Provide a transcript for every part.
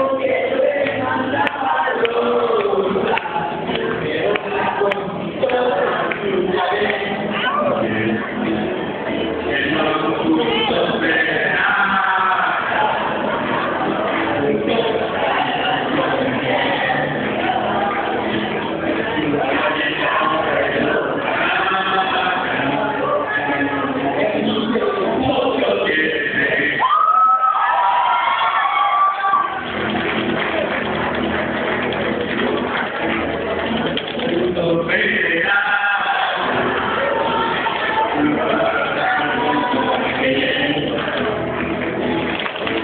Hallelujah. Thank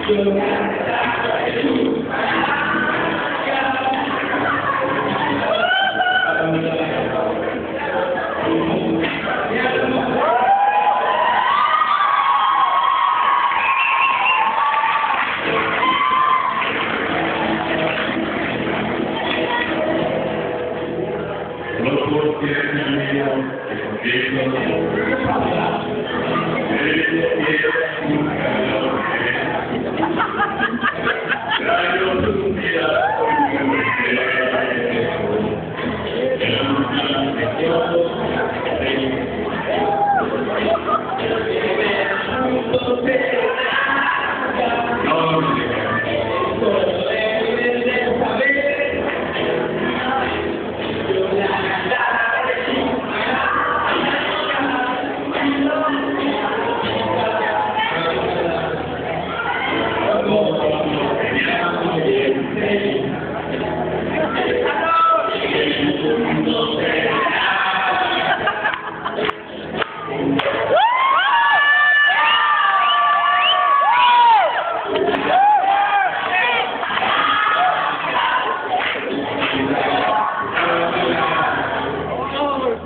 you. Thank you.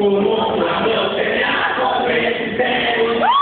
Por um amor, será como espero.